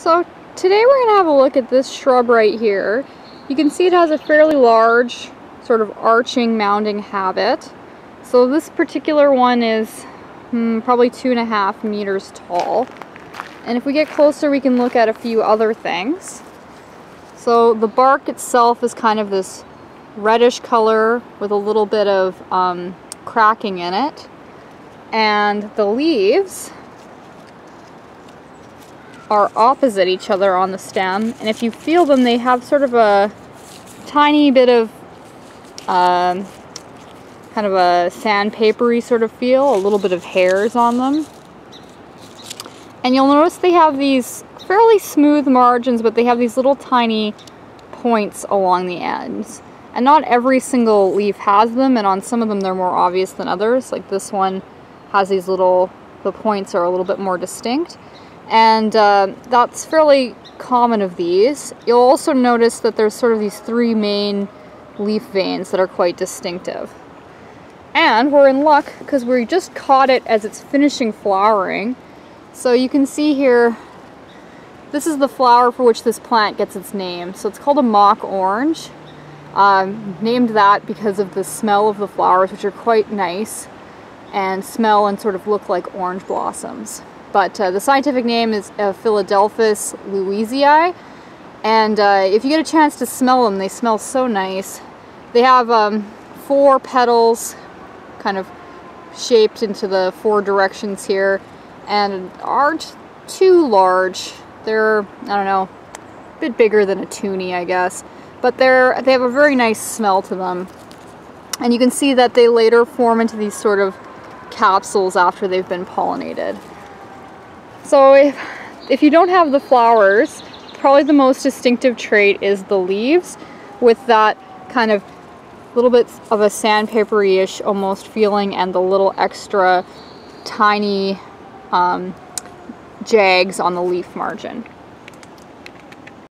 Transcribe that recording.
So today we're going to have a look at this shrub right here. You can see it has a fairly large sort of arching mounding habit. So this particular one is hmm, probably two and a half meters tall. And if we get closer we can look at a few other things. So the bark itself is kind of this reddish color with a little bit of um, cracking in it. And the leaves are opposite each other on the stem and if you feel them they have sort of a tiny bit of um, kind of a sandpapery sort of feel, a little bit of hairs on them. And you'll notice they have these fairly smooth margins but they have these little tiny points along the ends. And not every single leaf has them and on some of them they're more obvious than others. Like this one has these little, the points are a little bit more distinct and uh, that's fairly common of these. You'll also notice that there's sort of these three main leaf veins that are quite distinctive. And we're in luck because we just caught it as it's finishing flowering. So you can see here, this is the flower for which this plant gets its name. So it's called a mock orange. Um, named that because of the smell of the flowers, which are quite nice and smell and sort of look like orange blossoms. But uh, the scientific name is uh, Philadelphus lewisii. And uh, if you get a chance to smell them, they smell so nice. They have um, four petals kind of shaped into the four directions here and aren't too large. They're, I don't know, a bit bigger than a toonie, I guess. But they're, they have a very nice smell to them. And you can see that they later form into these sort of capsules after they've been pollinated. So if, if you don't have the flowers, probably the most distinctive trait is the leaves with that kind of little bit of a sandpapery-ish almost feeling and the little extra tiny um, jags on the leaf margin.